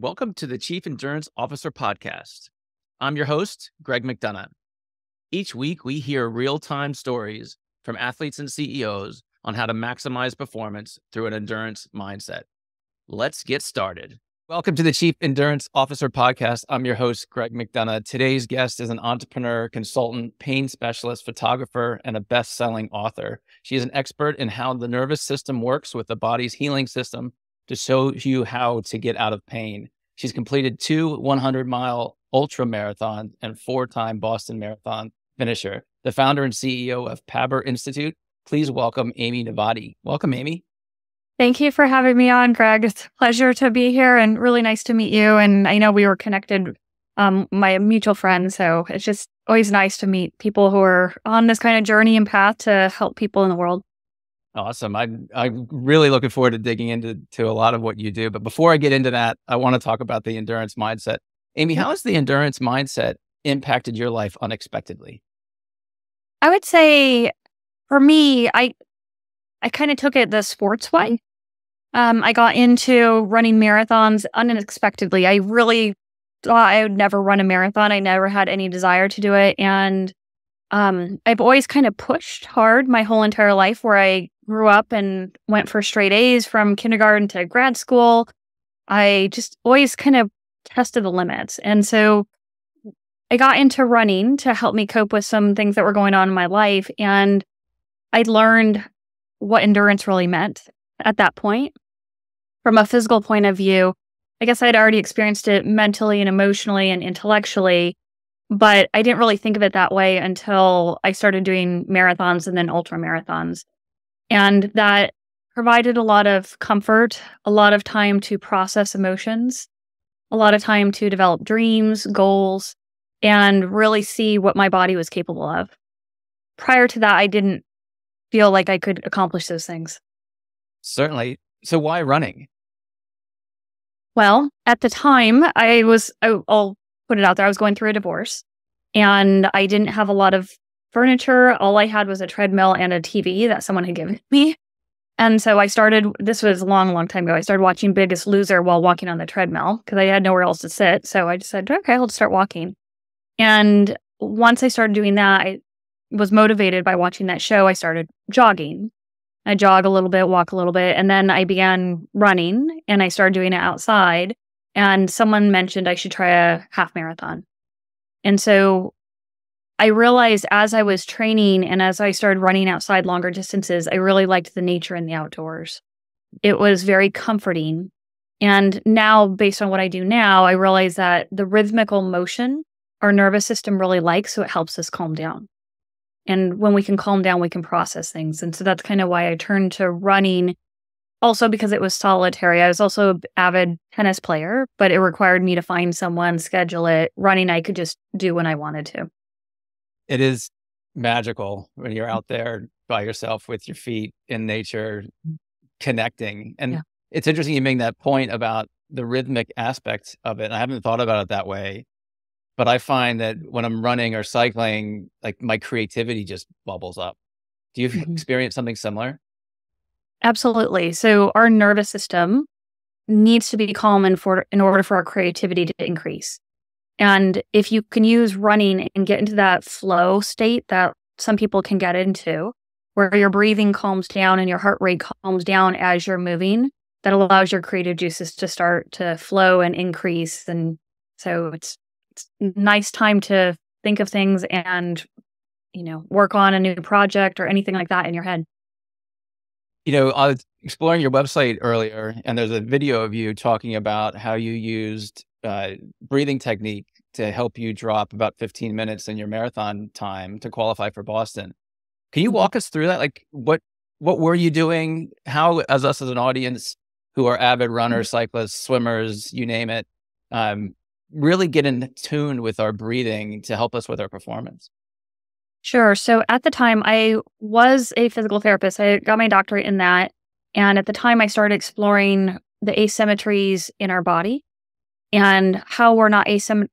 Welcome to the Chief Endurance Officer Podcast. I'm your host, Greg McDonough. Each week, we hear real time stories from athletes and CEOs on how to maximize performance through an endurance mindset. Let's get started. Welcome to the Chief Endurance Officer Podcast. I'm your host, Greg McDonough. Today's guest is an entrepreneur, consultant, pain specialist, photographer, and a best selling author. She is an expert in how the nervous system works with the body's healing system to show you how to get out of pain. She's completed two 100 mile ultra marathons and four time Boston Marathon finisher, the founder and CEO of PABR Institute. Please welcome Amy Novotny. Welcome, Amy. Thank you for having me on, Greg. It's a pleasure to be here and really nice to meet you. And I know we were connected, um, my mutual friend. So it's just always nice to meet people who are on this kind of journey and path to help people in the world. Awesome. I, I'm really looking forward to digging into to a lot of what you do. But before I get into that, I want to talk about the endurance mindset. Amy, how has the endurance mindset impacted your life unexpectedly? I would say for me, I I kind of took it the sports way. Um, I got into running marathons unexpectedly. I really thought I would never run a marathon. I never had any desire to do it. And um, I've always kind of pushed hard my whole entire life where I grew up and went for straight A's from kindergarten to grad school. I just always kind of tested the limits. And so I got into running to help me cope with some things that were going on in my life. And I learned what endurance really meant at that point. From a physical point of view, I guess I'd already experienced it mentally and emotionally and intellectually, but I didn't really think of it that way until I started doing marathons and then ultra marathons. And that provided a lot of comfort, a lot of time to process emotions, a lot of time to develop dreams, goals, and really see what my body was capable of. Prior to that, I didn't feel like I could accomplish those things. Certainly. So, why running? Well, at the time, I was, I'll put it out there, I was going through a divorce and I didn't have a lot of furniture. All I had was a treadmill and a TV that someone had given me. And so I started, this was a long, long time ago. I started watching Biggest Loser while walking on the treadmill because I had nowhere else to sit. So I just said, okay, I'll just start walking. And once I started doing that, I was motivated by watching that show. I started jogging. I jog a little bit, walk a little bit, and then I began running and I started doing it outside. And someone mentioned I should try a half marathon. And so I realized as I was training and as I started running outside longer distances, I really liked the nature and the outdoors. It was very comforting. And now, based on what I do now, I realize that the rhythmical motion our nervous system really likes, so it helps us calm down. And when we can calm down, we can process things. And so that's kind of why I turned to running. Also, because it was solitary. I was also an avid tennis player, but it required me to find someone, schedule it. Running, I could just do when I wanted to it is magical when you're out there by yourself with your feet in nature, connecting. And yeah. it's interesting you make that point about the rhythmic aspect of it. I haven't thought about it that way, but I find that when I'm running or cycling, like my creativity just bubbles up. Do you mm-hmm. experience something similar? Absolutely. So our nervous system needs to be calm in, for, in order for our creativity to increase. And if you can use running and get into that flow state that some people can get into, where your breathing calms down and your heart rate calms down as you're moving, that allows your creative juices to start to flow and increase. And so it's, it's nice time to think of things and, you know, work on a new project or anything like that in your head. You know, I was exploring your website earlier, and there's a video of you talking about how you used uh, breathing technique to help you drop about 15 minutes in your marathon time to qualify for Boston. Can you mm-hmm. walk us through that? Like what what were you doing? How as us as an audience who are avid runners, mm-hmm. cyclists, swimmers, you name it, um, really get in tune with our breathing to help us with our performance? Sure. So at the time, I was a physical therapist. I got my doctorate in that. And at the time, I started exploring the asymmetries in our body and how we're not asym-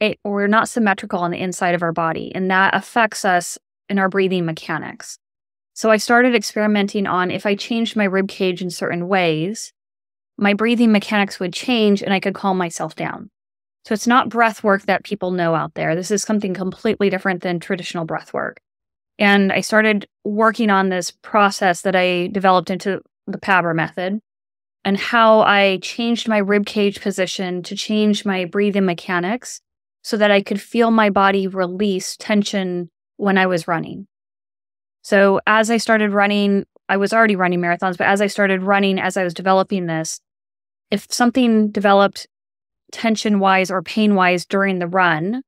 eh, we're not symmetrical on the inside of our body, and that affects us in our breathing mechanics. So I started experimenting on if I changed my rib cage in certain ways, my breathing mechanics would change and I could calm myself down. So it's not breath work that people know out there. This is something completely different than traditional breath work. And I started working on this process that I developed into the PABR method and how I changed my rib cage position to change my breathing mechanics so that I could feel my body release tension when I was running. So as I started running, I was already running marathons, but as I started running, as I was developing this, if something developed tension wise or pain wise during the run,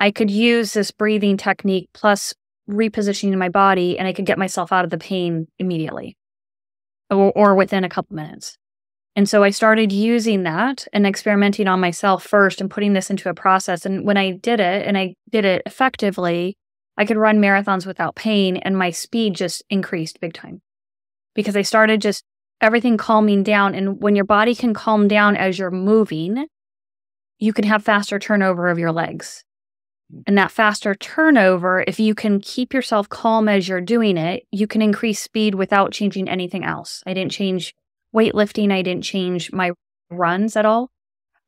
I could use this breathing technique plus repositioning my body and I could get myself out of the pain immediately or, or within a couple minutes. And so I started using that and experimenting on myself first and putting this into a process. And when I did it and I did it effectively, I could run marathons without pain and my speed just increased big time because I started just everything calming down. And when your body can calm down as you're moving, you can have faster turnover of your legs. Mm. And that faster turnover, if you can keep yourself calm as you're doing it, you can increase speed without changing anything else. I didn't change weightlifting. I didn't change my runs at all.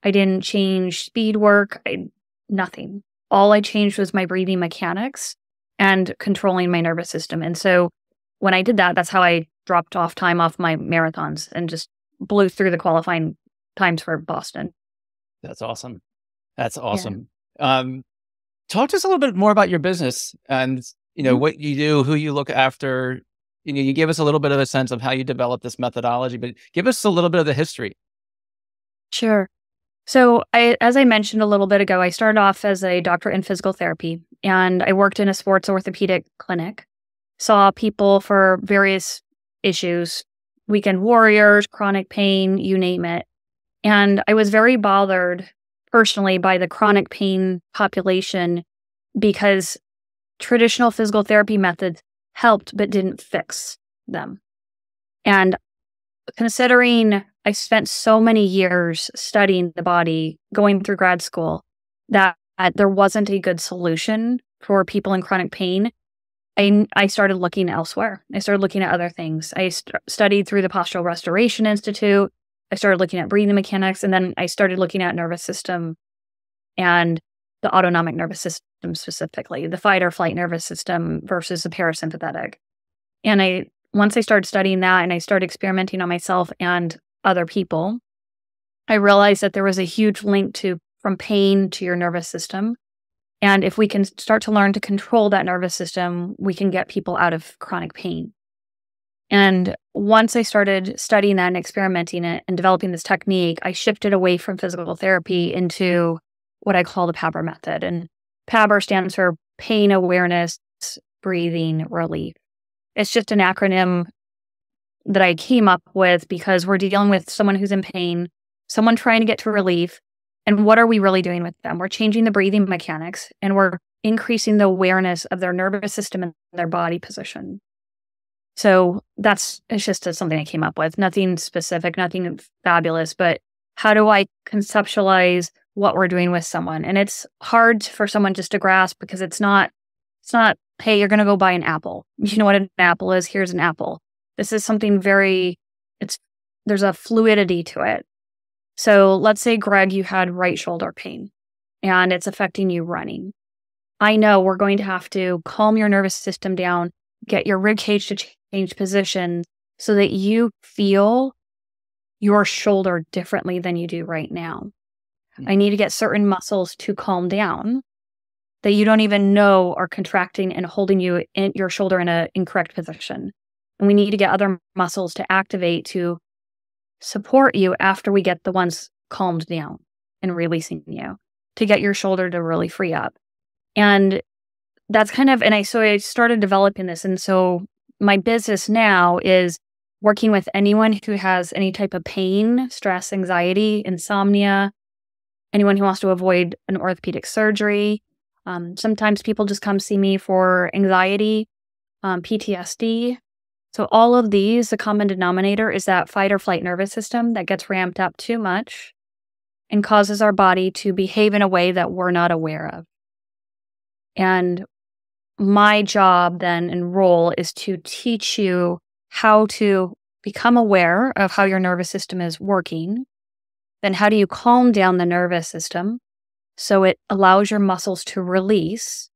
I didn't change speed work. I, nothing. All I changed was my breathing mechanics and controlling my nervous system. And so when I did that, that's how I dropped off time off my marathons and just blew through the qualifying times for Boston. That's awesome. That's awesome. Yeah. Um, talk to us a little bit more about your business and you know mm-hmm. what you do, who you look after. You know, you gave us a little bit of a sense of how you developed this methodology, but give us a little bit of the history. Sure. So, I, as I mentioned a little bit ago, I started off as a doctor in physical therapy, and I worked in a sports orthopedic clinic. Saw people for various issues, weekend warriors, chronic pain, you name it. And I was very bothered personally by the chronic pain population because traditional physical therapy methods helped but didn't fix them. And considering I spent so many years studying the body, going through grad school, that there wasn't a good solution for people in chronic pain, I, I started looking elsewhere. I started looking at other things. I st- studied through the Postural Restoration Institute. I started looking at breathing mechanics, and then I started looking at nervous system and the autonomic nervous system specifically, the fight or flight nervous system versus the parasympathetic. And I once I started studying that and I started experimenting on myself and other people, I realized that there was a huge link to from pain to your nervous system. And if we can start to learn to control that nervous system, we can get people out of chronic pain. And once I started studying that and experimenting it and developing this technique, I shifted away from physical therapy into what I call the PABR method. And PABR stands for pain awareness, breathing, relief. It's just an acronym that I came up with because we're dealing with someone who's in pain, someone trying to get to relief. And what are we really doing with them? We're changing the breathing mechanics and we're increasing the awareness of their nervous system and their body position. So that's it's just uh, something I came up with. Nothing specific, nothing fabulous, but how do I conceptualize what we're doing with someone? And it's hard for someone just to grasp because it's not it's not, hey, you're gonna go buy an apple. You know what an apple is? Here's an apple. This is something very it's there's a fluidity to it. So let's say Greg, you had right shoulder pain and it's affecting you running. I know we're going to have to calm your nervous system down, get your rib cage to change position so that you feel your shoulder differently than you do right now. Mm-hmm. I need to get certain muscles to calm down that you don't even know are contracting and holding you in your shoulder in an incorrect position. And we need to get other muscles to activate to support you after we get the ones calmed down and releasing you to get your shoulder to really free up. And that's kind of, and I, so I started developing this. And so my business now is working with anyone who has any type of pain, stress, anxiety, insomnia, anyone who wants to avoid an orthopedic surgery. Um, sometimes people just come see me for anxiety, um, PTSD. So, all of these, the common denominator is that fight or flight nervous system that gets ramped up too much and causes our body to behave in a way that we're not aware of. And my job then and role is to teach you how to become aware of how your nervous system is working, then how do you calm down the nervous system so it allows your muscles to release?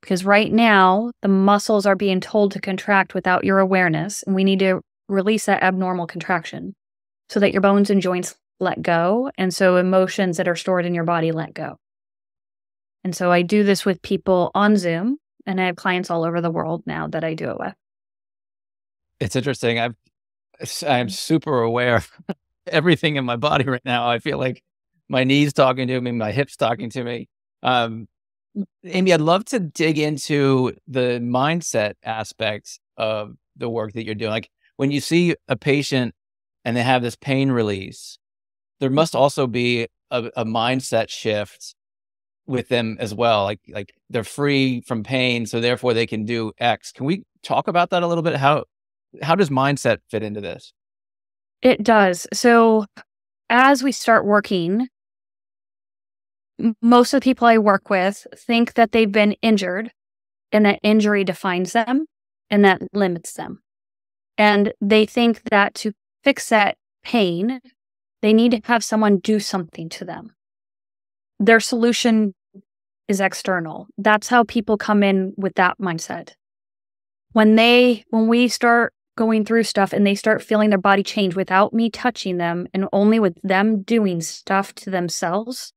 Because right now, the muscles are being told to contract without your awareness, and we need to release that abnormal contraction so that your bones and joints let go. And so emotions that are stored in your body let go. And so I do this with people on Zoom, and I have clients all over the world now that I do it with. It's interesting. I'm I'm super aware of everything in my body right now. I feel like my knees talking to me, my hips talking to me. Um, Amy, I'd love to dig into the mindset aspects of the work that you're doing. Like when you see a patient and they have this pain release, there must also be a, a mindset shift with them as well. Like like they're free from pain, so therefore they can do X. Can we talk about that a little bit? How how does mindset fit into this? It does. So as we start working, most of the people I work with think that they've been injured and that injury defines them and that limits them. And they think that to fix that pain, they need to have someone do something to them. Their solution is external. That's how people come in with that mindset. When they, when we start going through stuff and they start feeling their body change without me touching them and only with them doing stuff to themselves,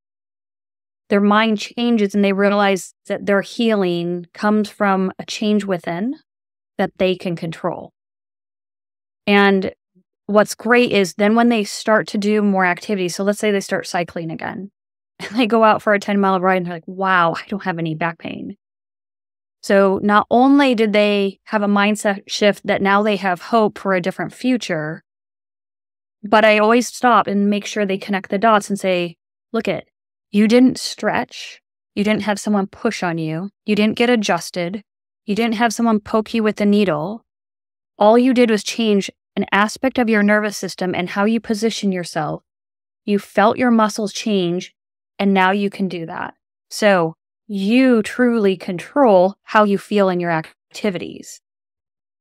their mind changes and they realize that their healing comes from a change within that they can control. And what's great is then when they start to do more activities, so let's say they start cycling again, and they go out for a 10 mile ride and they're like, wow, I don't have any back pain. So not only did they have a mindset shift that now they have hope for a different future, but I always stop and make sure they connect the dots and say, look at you didn't stretch. You didn't have someone push on you. You didn't get adjusted. You didn't have someone poke you with a needle. All you did was change an aspect of your nervous system and how you position yourself. You felt your muscles change, and now you can do that. So you truly control how you feel in your activities.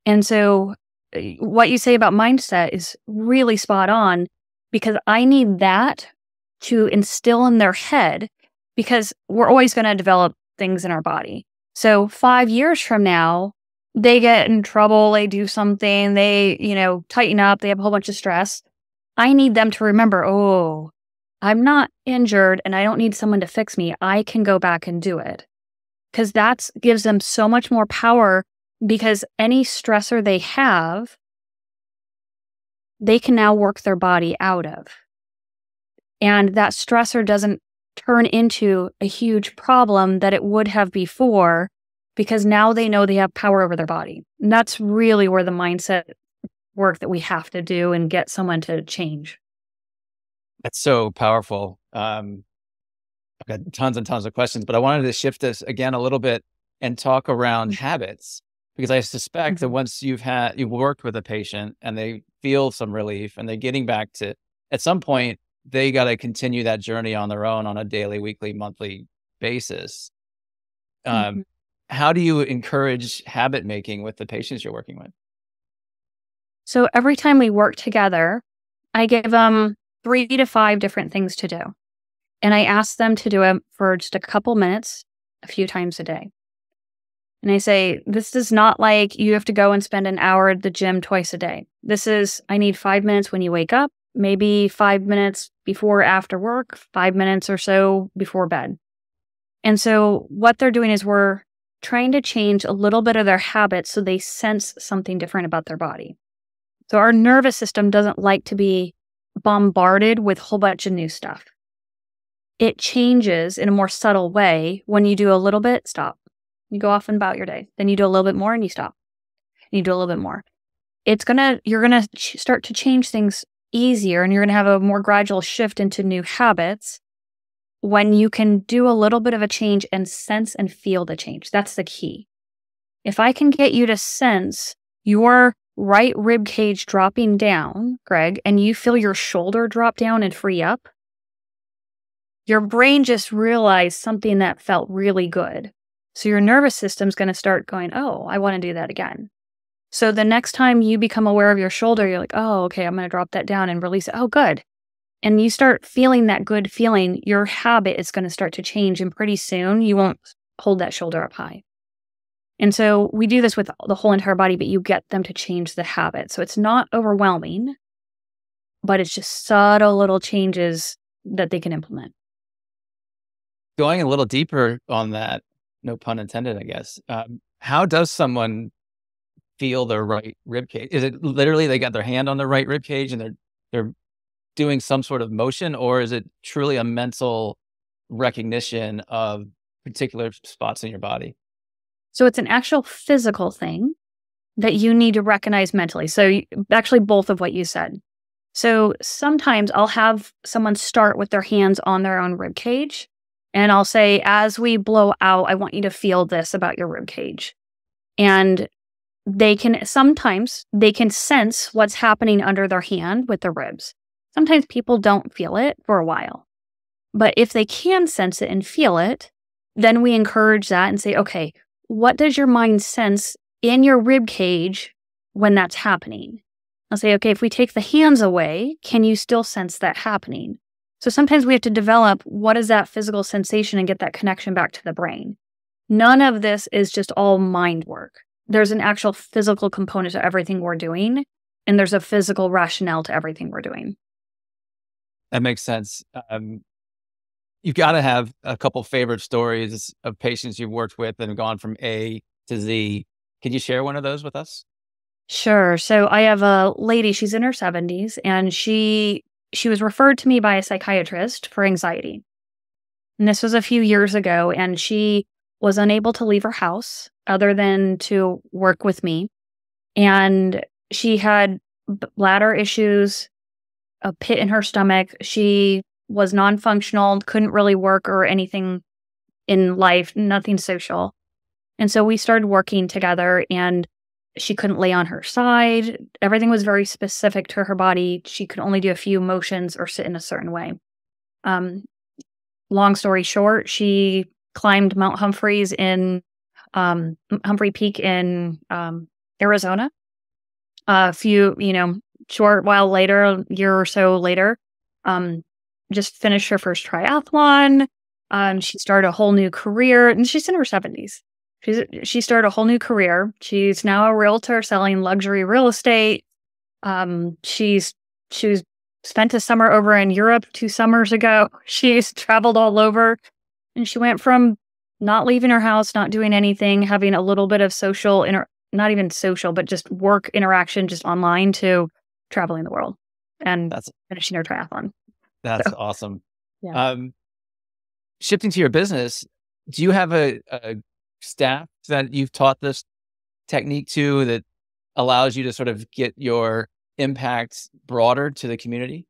And so, eh, what you say about mindset is really spot on because I need that to instill in their head because we're always going to develop things in our body. So, five years from now, they get in trouble, they do something, they, you know, tighten up, they have a whole bunch of stress. I need them to remember, oh, I'm not injured and I don't need someone to fix me. I can go back and do it. Because that gives them so much more power because any stressor they have, they can now work their body out of. And that stressor doesn't turn into a huge problem that it would have before because now they know they have power over their body. And that's really where the mindset work that we have to do and get someone to change. That's so powerful. Um, I've got tons and tons of questions, but I wanted to shift this again a little bit and talk around mm-hmm. habits because I suspect mm-hmm. that once you've had you've worked with a patient and they feel some relief and they're getting back to at some point they got to continue that journey on their own on a daily, weekly, monthly basis. Um, mm-hmm. How do you encourage habit making with the patients you're working with? So every time we work together, I give them three to five different things to do. And I ask them to do it for just a couple minutes, a few times a day. And I say, this is not like you have to go and spend an hour at the gym twice a day. This is, I need five minutes when you wake up, maybe five minutes before after work, five minutes or so before bed. And so what they're doing is we're trying to change a little bit of their habits so they sense something different about their body. So our nervous system doesn't like to be bombarded with a whole bunch of new stuff. It changes in a more subtle way when you do a little bit, stop. You go off and about your day. Then you do a little bit more and you stop. And you do a little bit more. It's gonna, you're gonna start to change things easier and you're going to have a more gradual shift into new habits when you can do a little bit of a change and sense and feel the change. That's the key. If I can get you to sense your right rib cage dropping down, Greg, and you feel your shoulder drop down and free up, your brain just realized something that felt really good. So your nervous system's going to start going, Oh, I want to do that again. So the next time you become aware of your shoulder, you're like, oh, okay, I'm going to drop that down and release it. Oh, good. And you start feeling that good feeling, your habit is going to start to change. And pretty soon you won't hold that shoulder up high. And so we do this with the whole entire body, but you get them to change the habit. So it's not overwhelming, but it's just subtle little changes that they can implement. Going a little deeper on that, no pun intended, I guess. Um, how does someone feel their right rib cage? Is it literally they got their hand on the right rib cage and they're they're doing some sort of motion, or is it truly a mental recognition of particular spots in your body? So it's an actual physical thing that you need to recognize mentally. So actually both of what you said. So sometimes I'll have someone start with their hands on their own rib cage and I'll say as we blow out I want you to feel this about your rib cage. And they can sometimes they can sense what's happening under their hand with the ribs. Sometimes people don't feel it for a while. But if they can sense it and feel it, then we encourage that and say, okay, what does your mind sense in your rib cage when that's happening? I'll say, okay, if we take the hands away, can you still sense that happening? So sometimes we have to develop what is that physical sensation and get that connection back to the brain. None of this is just all mind work. There's an actual physical component to everything we're doing, and there's a physical rationale to everything we're doing. That makes sense. Um, you've got to have a couple favorite stories of patients you've worked with and gone from A to Z. Can you share one of those with us? Sure. So I have a lady, she's in her 70s and she she was referred to me by a psychiatrist for anxiety. And this was a few years ago and she was unable to leave her house other than to work with me. And she had bladder issues, a pit in her stomach. She was non functional, couldn't really work or anything in life, nothing social. And so we started working together and she couldn't lay on her side. Everything was very specific to her body. She could only do a few motions or sit in a certain way. Um, long story short, she climbed Mount Humphreys in um, Humphrey Peak in um, Arizona. A few, you know, short while later, a year or so later, um, just finished her first triathlon. Um, she started a whole new career, and she's in her seventies. She's she started a whole new career. She's now a realtor selling luxury real estate. Um, she's she's spent a summer over in Europe two summers ago. She's traveled all over, and she went from not leaving her house, not doing anything, having a little bit of social inter not even social, but just work interaction just online to traveling the world and that's finishing her triathlon. That's so, awesome. Yeah. Um, shifting to your business, do you have a, a staff that you've taught this technique to that allows you to sort of get your impact broader to the community?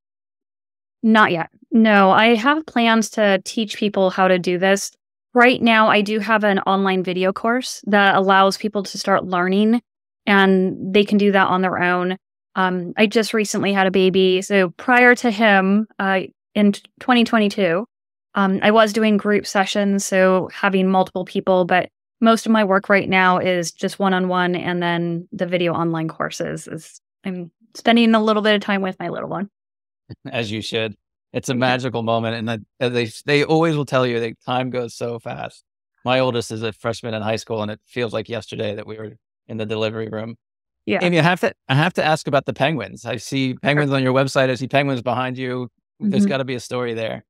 Not yet. No, I have plans to teach people how to do this. Right now, I do have an online video course that allows people to start learning and they can do that on their own. Um, I just recently had a baby. So prior to him, uh, in 2022, um, I was doing group sessions, so having multiple people, but most of my work right now is just one on one, and then the video online courses. Is I'm spending a little bit of time with my little one. As you should. It's a magical moment, and they they always will tell you that time goes so fast. My oldest is a freshman in high school, and it feels like yesterday that we were in the delivery room. Yeah. Amy, I have to I have to ask about the penguins. I see penguins on your website. I see penguins behind you. Mm-hmm. There's got to be a story there.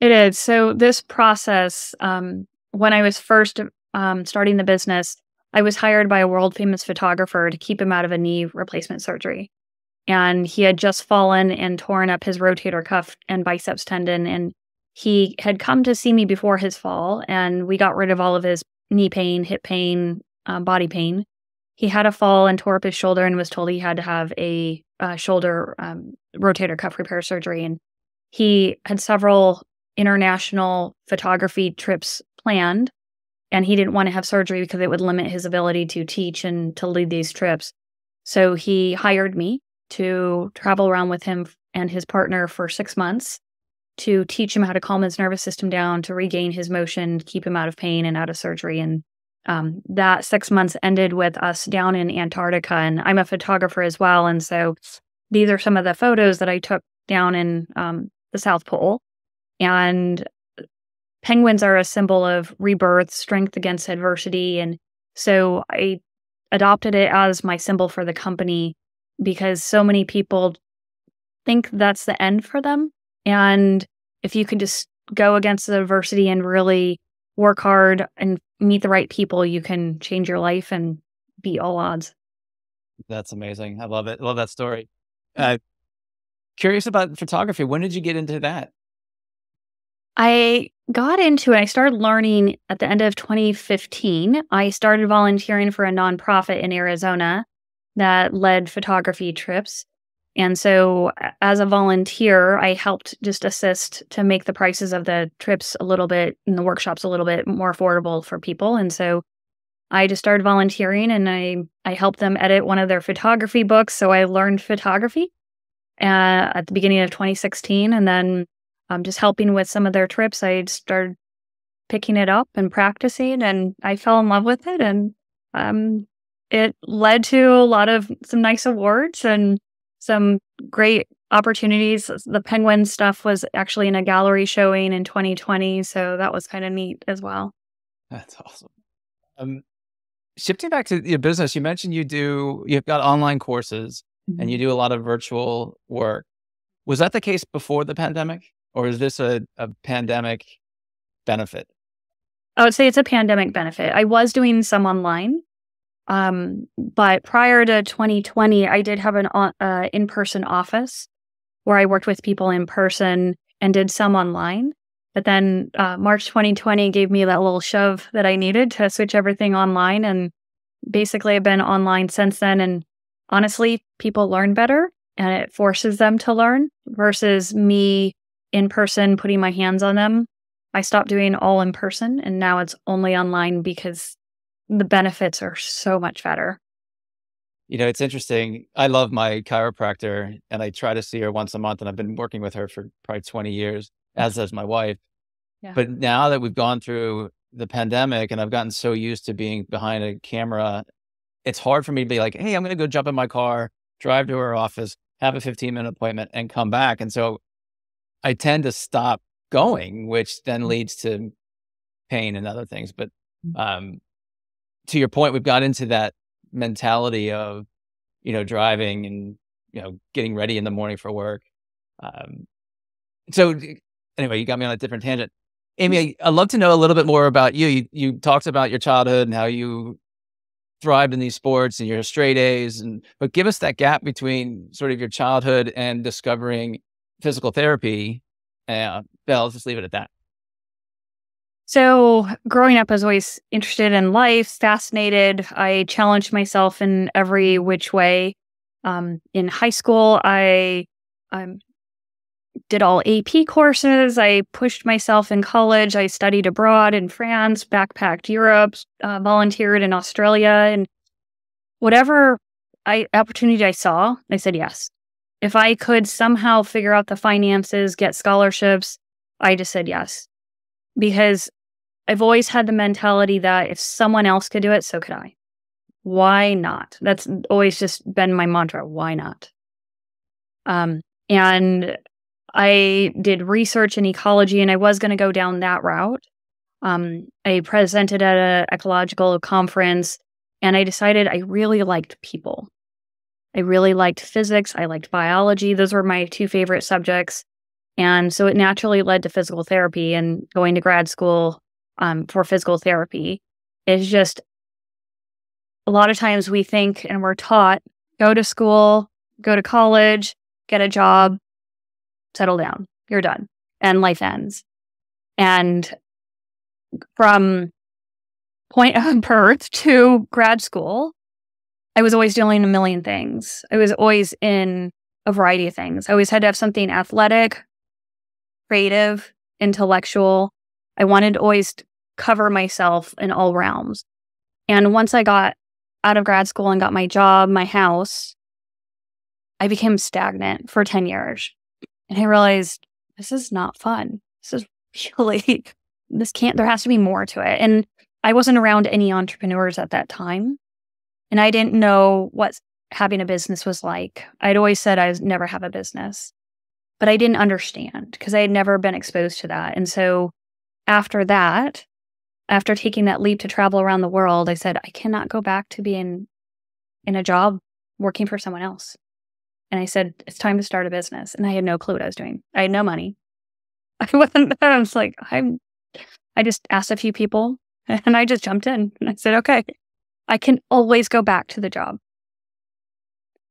It is. So this process, um, when I was first um, starting the business, I was hired by a world famous photographer to keep him out of a knee replacement surgery. And he had just fallen and torn up his rotator cuff and biceps tendon. And he had come to see me before his fall, and we got rid of all of his knee pain, hip pain, uh, body pain he had a fall and tore up his shoulder and was told he had to have a uh, shoulder um, rotator cuff repair surgery. And he had several international photography trips planned, and he didn't want to have surgery because it would limit his ability to teach and to lead these trips. So he hired me to travel around with him and his partner for six months to teach him how to calm his nervous system down, to regain his motion, keep him out of pain and out of surgery, and um, that six months ended with us down in Antarctica, and I'm a photographer as well. And so these are some of the photos that I took down in um, the South Pole. And penguins are a symbol of rebirth, strength against adversity. And so I adopted it as my symbol for the company because so many people think that's the end for them. And if you can just go against the adversity and really work hard and meet the right people, you can change your life and beat all odds. That's amazing. I love it. I love that story. Uh, curious about photography. When did you get into that? I got into it. I started learning at the end of 2015. I started volunteering for a nonprofit in Arizona that led photography trips. And so, as a volunteer, I helped just assist to make the prices of the trips a little bit and the workshops a little bit more affordable for people. And so, I just started volunteering and I, I helped them edit one of their photography books. So, I learned photography uh, at the beginning of 2016. And then, um, just helping with some of their trips, I started picking it up and practicing, and I fell in love with it. And um, it led to a lot of some nice awards and some great opportunities. The penguin stuff was actually in a gallery showing in 2020, so that was kind of neat as well. That's awesome. Um, shifting back to your business, you mentioned you do you've got online courses mm-hmm. and you do a lot of virtual work. Was that the case before the pandemic, or is this a, a pandemic benefit? I would say it's a pandemic benefit. I was doing some online, um, but prior to 2020, I did have an uh, in person office where I worked with people in person and did some online. But then uh, March 2020 gave me that little shove that I needed to switch everything online. And basically, I've been online since then. And honestly, people learn better and it forces them to learn versus me in person putting my hands on them. I stopped doing all in person and now it's only online because the benefits are so much better. You know, it's interesting. I love my chiropractor and I try to see her once a month and I've been working with her for probably 20 years, as does my wife. Yeah. But now that we've gone through the pandemic and I've gotten so used to being behind a camera, it's hard for me to be like, hey, I'm going to go jump in my car, drive to her office, have a 15 minute appointment and come back. And so I tend to stop going, which then mm. leads to pain and other things. But mm. um, to your point, we've got into that mentality of, you know, driving and, you know, getting ready in the morning for work. Um, so anyway, you got me on a different tangent. Amy, I'd love to know a little bit more about you. You, you talked about your childhood and how you thrived in these sports and your straight A's, and but give us that gap between sort of your childhood and discovering physical therapy. Uh, Bell, let's just leave it at that. So, growing up, I was always interested in life, fascinated. I challenged myself in every which way. Um, in high school, I um, did all AP courses. I pushed myself in college. I studied abroad in France, backpacked Europe, uh, volunteered in Australia, and whatever I, opportunity I saw, I said yes. If I could somehow figure out the finances, get scholarships, I just said yes because I've always had the mentality that if someone else could do it, so could I. Why not? That's always just been my mantra. Why not? Um, and I did research in ecology and I was going to go down that route. Um, I presented at an ecological conference and I decided I really liked people. I really liked physics. I liked biology. Those were my two favorite subjects. And so it naturally led to physical therapy and going to grad school um, for physical therapy is just a lot of times we think and we're taught go to school, go to college, get a job, settle down, you're done, and life ends. And from point of birth to grad school, I was always doing a million things. I was always in a variety of things. I always had to have something athletic, creative, intellectual, I wanted to always cover myself in all realms. And once I got out of grad school and got my job, my house, I became stagnant for 10 years. And I realized this is not fun. This is really, this can't, there has to be more to it. And I wasn't around any entrepreneurs at that time. And I didn't know what having a business was like. I'd always said I would never have a business, but I didn't understand because I had never been exposed to that. And so after that, after taking that leap to travel around the world, I said, I cannot go back to being in a job working for someone else. And I said, it's time to start a business. And I had no clue what I was doing. I had no money. I wasn't, I was like, I'm, I just asked a few people and I just jumped in and I said, okay, I can always go back to the job.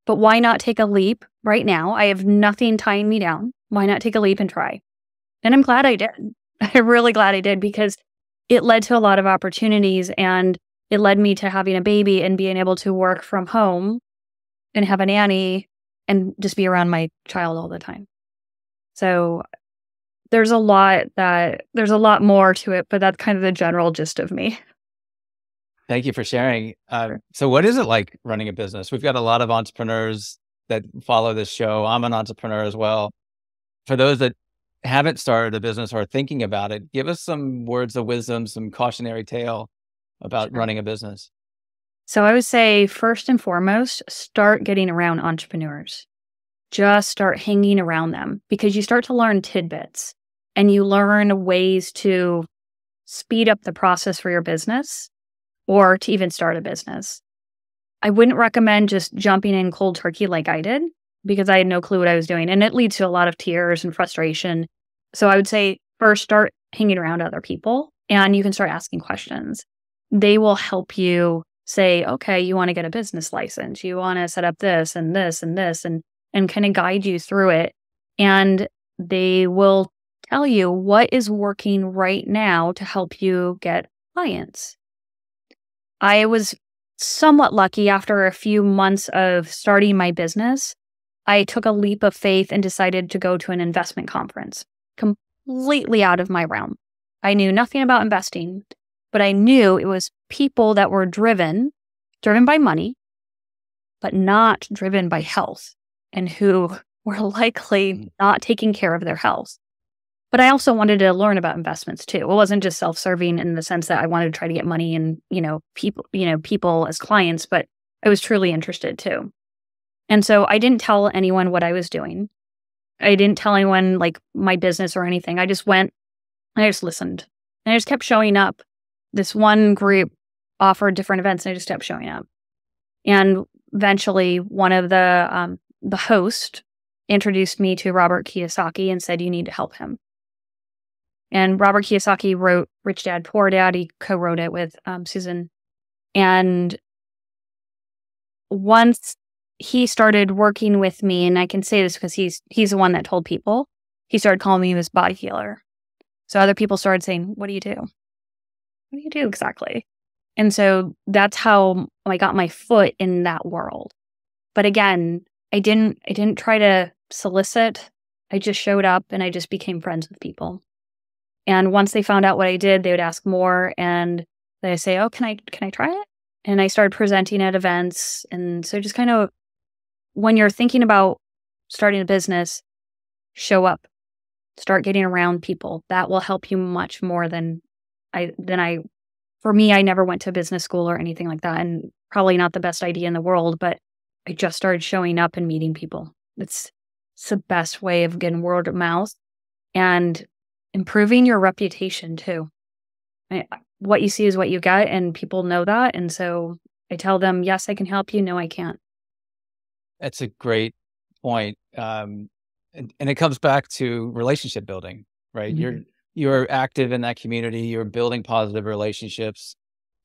But why not take a leap right now? I have nothing tying me down. Why not take a leap and try? And I'm glad I did. I'm really glad I did because it led to a lot of opportunities and it led me to having a baby and being able to work from home and have a nanny and just be around my child all the time. So there's a lot that there's a lot more to it, but that's kind of the general gist of me. Thank you for sharing. Uh, so, what is it like running a business? We've got a lot of entrepreneurs that follow this show. I'm an entrepreneur as well. For those that haven't started a business or are thinking about it, give us some words of wisdom, some cautionary tale about sure. running a business. So I would say, first and foremost, start getting around entrepreneurs. Just start hanging around them because you start to learn tidbits and you learn ways to speed up the process for your business or to even start a business. I wouldn't recommend just jumping in cold turkey like I did because I had no clue what I was doing. And it leads to a lot of tears and frustration. So I would say first start hanging around other people and you can start asking questions. They will help you say, okay, you want to get a business license, you want to set up this and this and this and and kind of guide you through it. And they will tell you what is working right now to help you get clients. I was somewhat lucky after a few months of starting my business. I took a leap of faith and decided to go to an investment conference, completely out of my realm. I knew nothing about investing, but I knew it was people that were driven, driven by money, but not driven by health and who were likely not taking care of their health. But I also wanted to learn about investments too. It wasn't just self-serving in the sense that I wanted to try to get money and, you know, people, you know, people as clients, but I was truly interested too. And so I didn't tell anyone what I was doing. I didn't tell anyone like my business or anything. I just went and I just listened. And I just kept showing up. This one group offered different events and I just kept showing up. And eventually one of the um, the host introduced me to Robert Kiyosaki and said, You need to help him. And Robert Kiyosaki wrote Rich Dad Poor Dad. He co wrote it with um, Susan. And once he started working with me, and I can say this because he's he's the one that told people, he started calling me his body healer. So other people started saying, What do you do? What do you do exactly? And so that's how I got my foot in that world. But again, I didn't I didn't try to solicit. I just showed up and I just became friends with people. And once they found out what I did, they would ask more and they say, "Oh, can I can I try it?" And I started presenting at events and so just kind of when you're thinking about starting a business, show up. Start getting around people. That will help you much more than I than I for me, I never went to business school or anything like that and probably not the best idea in the world, but I just started showing up and meeting people. It's it's the best way of getting word of mouth and improving your reputation too. I, what you see is what you get, and people know that. And so I tell them, yes, I can help you. No, I can't. That's a great point. Um, and, and, it comes back to relationship building, right? Mm-hmm. You're you're active in that community. You're building positive relationships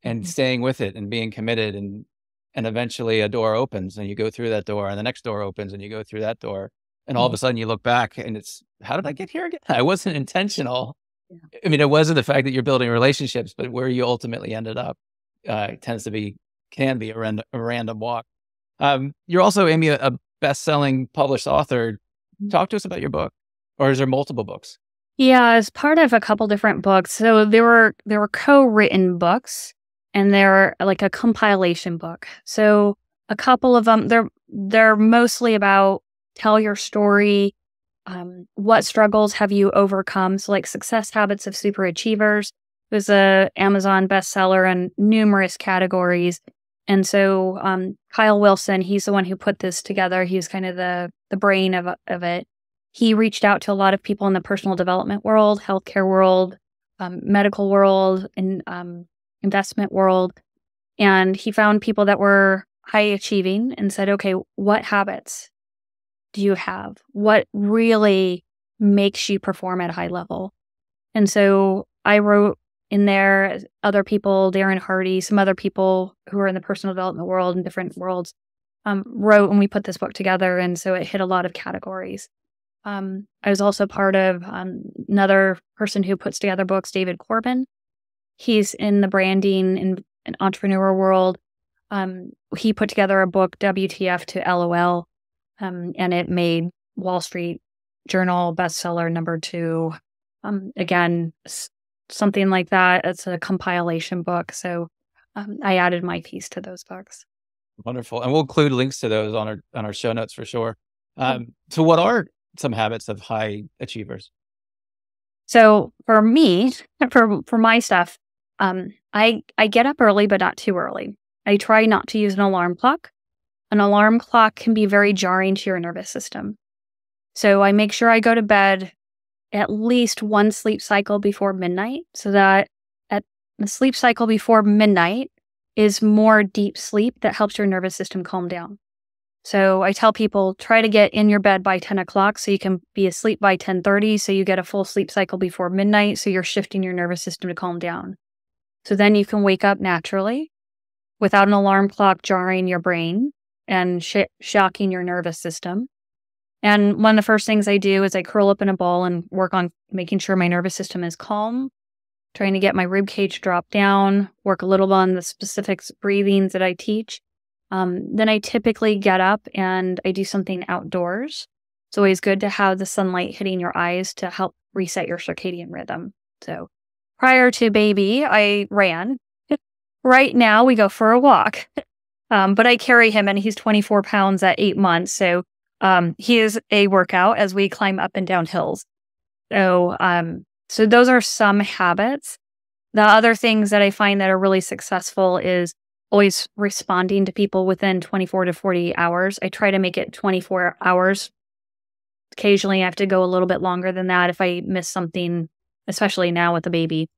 and mm-hmm. staying with it and being committed and and eventually a door opens and you go through that door and the next door opens and you go through that door and all of a mm-hmm. sudden you look back and it's how did i get here again i wasn't intentional yeah. i mean it wasn't the fact that you're building relationships but where you ultimately ended up uh, tends to be can be a, random, a random walk um, you're also amy a, a best-selling published author mm-hmm. talk to us about your book or is there multiple books yeah as part of a couple different books so there were there were co-written books and they're like a compilation book. So a couple of them they're they're mostly about tell your story, um, what struggles have you overcome? So like success habits of super achievers, was a Amazon bestseller in numerous categories. And so um, Kyle Wilson, he's the one who put this together. He's kind of the the brain of of it. He reached out to a lot of people in the personal development world, healthcare world, um, medical world, and um, investment world, and he found people that were high achieving and said, "Okay, what habits do you have? What really makes you perform at a high level?" And so I wrote in there, other people, Darren Hardy, some other people who are in the personal development world and different worlds, um, wrote and we put this book together. And so it hit a lot of categories. Um, I was also part of um, another person who puts together books, David Corbin. He's in the branding and, and entrepreneur world. Um, he put together a book, WTF to LOL, um, and it made Wall Street Journal bestseller number two. Um, again, something like that. It's a compilation book. So um, I added my piece to those books. Wonderful. And we'll include links to those on our on our show notes for sure. Um, so what are some habits of high achievers? So for me, for for my stuff, um, I I get up early, but not too early. I try not to use an alarm clock. An alarm clock can be very jarring to your nervous system. So I make sure I go to bed at least one sleep cycle before midnight so that at the sleep cycle before midnight is more deep sleep that helps your nervous system calm down. So I tell people try to get in your bed by 10 o'clock so you can be asleep by 1030 so you get a full sleep cycle before midnight so you're shifting your nervous system to calm down. So then you can wake up naturally without an alarm clock jarring your brain and sh- shocking your nervous system. And one of the first things I do is I curl up in a ball and work on making sure my nervous system is calm, trying to get my rib cage drop down, work a little on the specific breathings that I teach. Um, then I typically get up and I do something outdoors. It's always good to have the sunlight hitting your eyes to help reset your circadian rhythm. So prior to baby, I ran. right now, we go for a walk. Um, but I carry him and he's 24 pounds at eight months. So um, he is a workout as we climb up and down hills. So, um, so those are some habits. The other things that I find that are really successful is always responding to people within 24 to 40 hours. I try to make it 24 hours. Occasionally, I have to go a little bit longer than that if I miss something, especially now with the baby.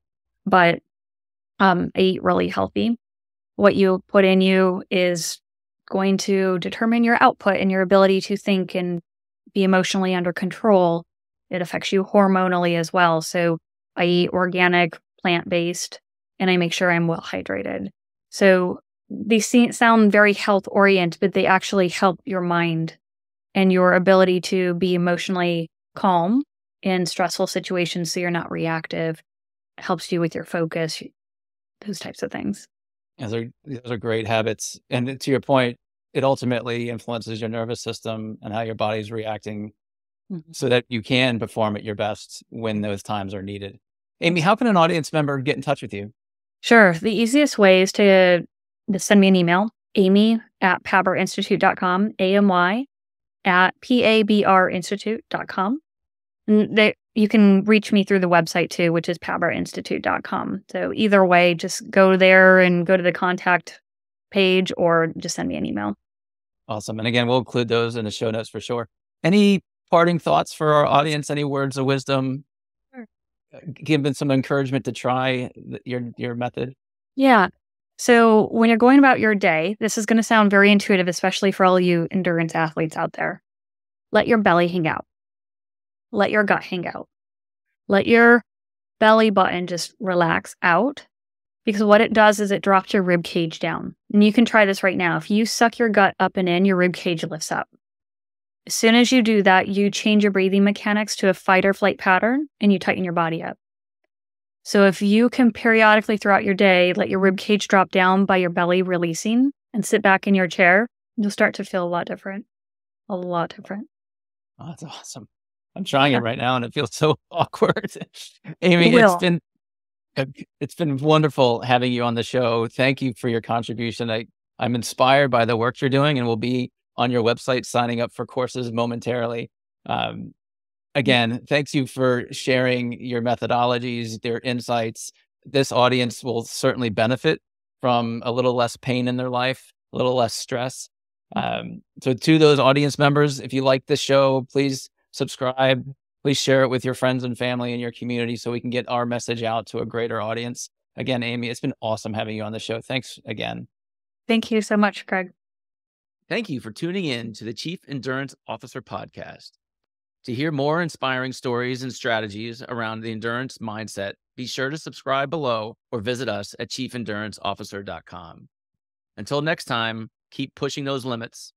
But um, I eat really healthy. What you put in you is going to determine your output and your ability to think and be emotionally under control. It affects you hormonally as well. So I eat organic, plant based, and I make sure I'm well hydrated. So these sound very health oriented, but they actually help your mind and your ability to be emotionally calm in stressful situations so you're not reactive. Helps you with your focus, those types of things. Those are those are great habits. And to your point, it ultimately influences your nervous system and how your body's reacting mm-hmm. so that you can perform at your best when those times are needed. Amy, how can an audience member get in touch with you? Sure. The easiest way is to, to send me an email, amy at pabrinstitute.com, A-M-Y at P-A-B-R-institute.com. And they, you can reach me through the website too, which is pabrinstitute.com. So either way, just go there and go to the contact page or just send me an email. Awesome. And again, we'll include those in the show notes for sure. Any parting thoughts for our audience? Any words of wisdom? Sure. Uh, give them some encouragement to try your your method. Yeah. So when you're going about your day, this is going to sound very intuitive, especially for all you endurance athletes out there. Let your belly hang out. Let your gut hang out. Let your belly button just relax out because what it does is it drops your rib cage down. And you can try this right now. If you suck your gut up and in, your rib cage lifts up. As soon as you do that, you change your breathing mechanics to a fight or flight pattern and you tighten your body up. So if you can periodically throughout your day let your rib cage drop down by your belly releasing and sit back in your chair, you'll start to feel a lot different. A lot different. Oh, that's awesome. I'm trying it right now and it feels so awkward. Amy, it has been it's been wonderful having you on the show. Thank you for your contribution. I, I'm inspired by the work you're doing and will be on your website signing up for courses momentarily. Um, again, thanks you for sharing your methodologies, your insights, this audience will certainly benefit from a little less pain in their life, a little less stress. Um, so, to those audience members, if you like this show, please subscribe. Please share it with your friends and family and your community so we can get our message out to a greater audience. Again, Amy, it's been awesome having you on the show. Thanks again. Thank you so much, Craig. Thank you for tuning in to the Chief Endurance Officer Podcast. To hear more inspiring stories and strategies around the endurance mindset, be sure to subscribe below or visit us at chiefenduranceofficer.com. Until next time, keep pushing those limits